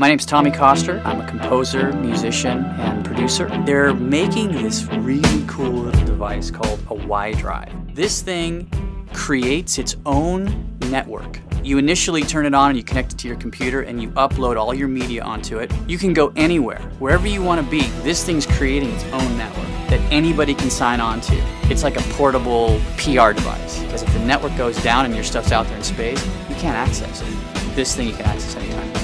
My name's Tommy Coster. I'm a composer, musician, and producer. They're making this really cool little device called a Wi-Drive. This thing creates its own network. You initially turn it on and you connect it to your computer and you upload all your media onto it. You can go anywhere, wherever you want to be. This thing's creating its own network that anybody can sign on to. It's like a portable PR device because if the network goes down and your stuff's out there in space, you can't access it. This thing you can access anytime.